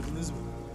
Lord Lisbon.